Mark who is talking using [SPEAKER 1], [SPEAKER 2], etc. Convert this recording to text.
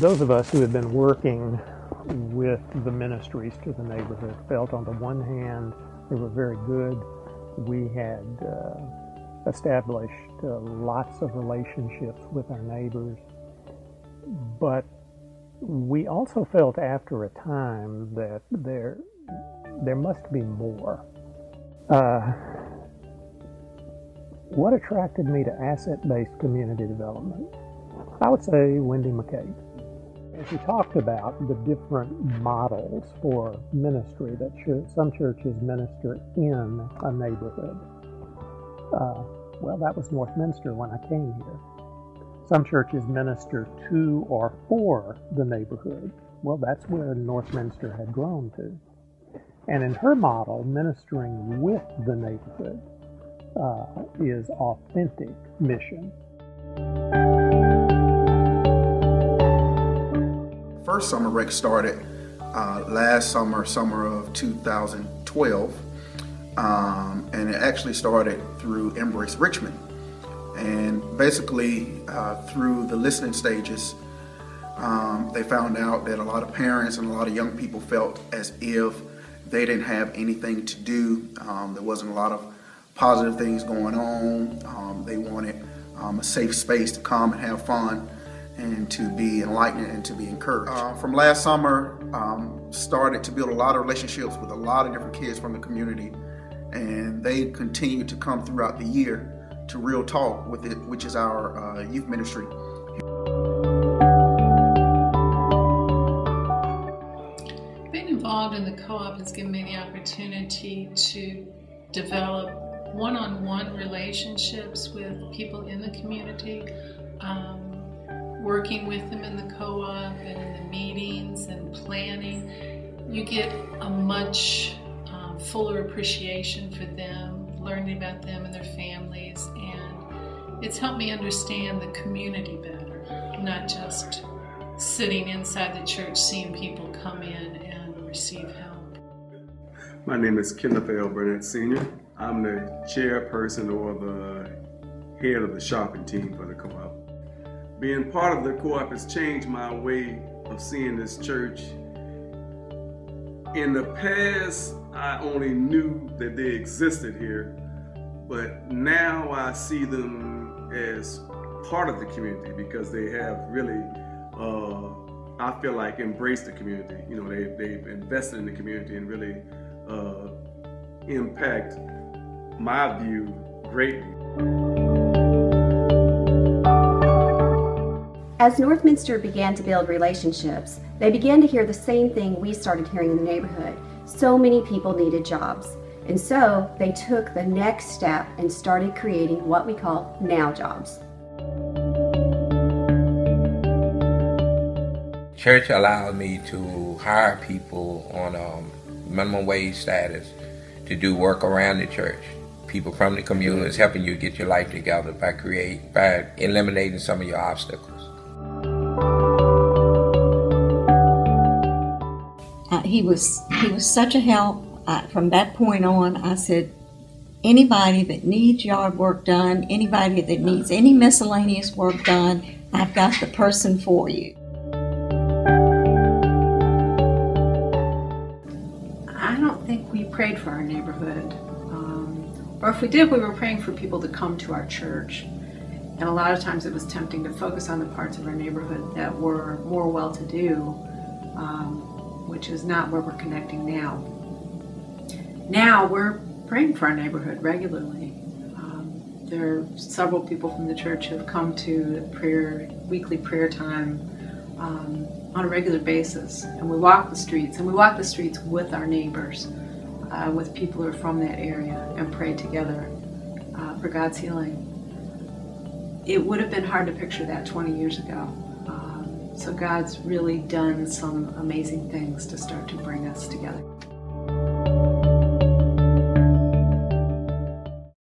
[SPEAKER 1] those of us who had been working with the ministries to the neighborhood felt on the one hand they were very good. We had uh, established uh, lots of relationships with our neighbors, but we also felt after a time that there there must be more. Uh, what attracted me to asset-based community development? I would say Wendy McCaig. And she talked about the different models for ministry that some churches minister in a neighborhood. Uh, well, that was Northminster when I came here. Some churches minister to or for the neighborhood. Well, that's where Northminster had grown to. And in her model, ministering with the neighborhood uh, is authentic mission.
[SPEAKER 2] First summer rec started uh, last summer, summer of 2012, um, and it actually started through Embrace Richmond. And basically, uh, through the listening stages, um, they found out that a lot of parents and a lot of young people felt as if they didn't have anything to do. Um, there wasn't a lot of positive things going on. Um, they wanted um, a safe space to come and have fun and to be enlightened and to be encouraged. Uh, from last summer, um, started to build a lot of relationships with a lot of different kids from the community, and they continue to come throughout the year to Real Talk with it, which is our uh, youth ministry.
[SPEAKER 3] Being involved in the co-op has given me the opportunity to develop one-on-one relationships with people in the community, um, working with them in the co-op and in the meetings and planning. You get a much um, fuller appreciation for them learning about them and their families, and it's helped me understand the community better, not just sitting inside the church seeing people come in and receive help.
[SPEAKER 4] My name is Kenneth L. Burnett Sr. I'm the chairperson or the head of the shopping team for the co-op. Being part of the co-op has changed my way of seeing this church. In the past, I only knew that they existed here, but now I see them as part of the community because they have really, uh, I feel like, embraced the community. You know, they, they've invested in the community and really uh, impact my view greatly.
[SPEAKER 5] As Northminster began to build relationships, they began to hear the same thing we started hearing in the neighborhood. So many people needed jobs. And so they took the next step and started creating what we call now jobs.
[SPEAKER 6] Church allowed me to hire people on um, minimum wage status to do work around the church. People from the community is helping you get your life together by create by eliminating some of your obstacles.
[SPEAKER 7] He was he was such a help. Uh, from that point on, I said, anybody that needs yard work done, anybody that needs any miscellaneous work done, I've got the person for you.
[SPEAKER 8] I don't think we prayed for our neighborhood. Um, or if we did, we were praying for people to come to our church. And a lot of times it was tempting to focus on the parts of our neighborhood that were more well to do. Um, which is not where we're connecting now. Now we're praying for our neighborhood regularly. Um, there are several people from the church who have come to prayer, weekly prayer time um, on a regular basis. And we walk the streets, and we walk the streets with our neighbors, uh, with people who are from that area, and pray together uh, for God's healing. It would have been hard to picture that 20 years ago. So God's really done some amazing things to start to bring us together.